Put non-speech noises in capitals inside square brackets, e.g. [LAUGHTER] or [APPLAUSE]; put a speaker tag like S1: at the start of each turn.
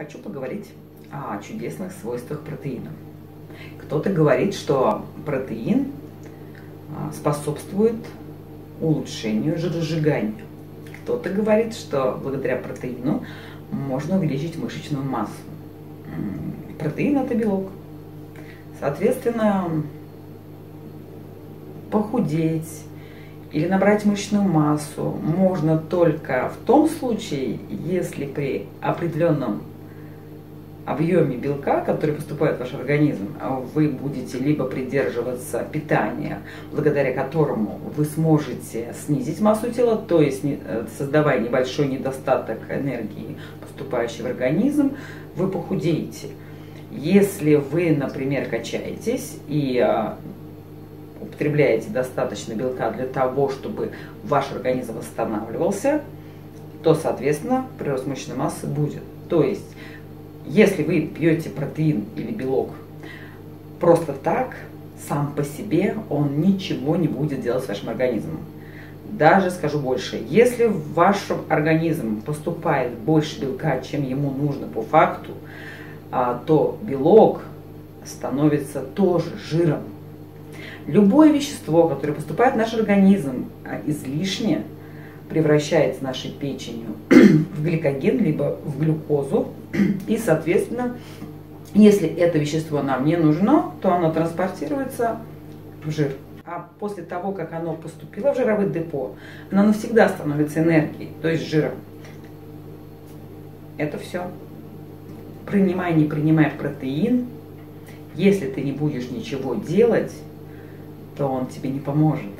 S1: Хочу поговорить о чудесных свойствах протеина. Кто-то говорит, что протеин а, способствует улучшению жиросжигания. Кто-то говорит, что благодаря протеину можно увеличить мышечную массу. Протеин – это белок. Соответственно, похудеть или набрать мышечную массу можно только в том случае, если при определенном объеме белка, который поступает в ваш организм, вы будете либо придерживаться питания, благодаря которому вы сможете снизить массу тела, то есть э, создавая небольшой недостаток энергии, поступающей в организм, вы похудеете. Если вы, например, качаетесь и э, употребляете достаточно белка для того, чтобы ваш организм восстанавливался, то, соответственно, прирост мышечной массы будет. То есть если вы пьете протеин или белок просто так, сам по себе он ничего не будет делать с вашим организмом. Даже скажу больше, если в ваш организм поступает больше белка, чем ему нужно по факту, а, то белок становится тоже жиром. Любое вещество, которое поступает в наш организм а, излишне, превращается нашей печенью [CLEARS THROAT] в гликоген, либо в глюкозу. [CLEARS THROAT] И, соответственно, если это вещество нам не нужно, то оно транспортируется в жир. А после того, как оно поступило в жировое депо, оно навсегда становится энергией, то есть жиром. Это все. Принимай, не принимай протеин. Если ты не будешь ничего делать, то он тебе не поможет.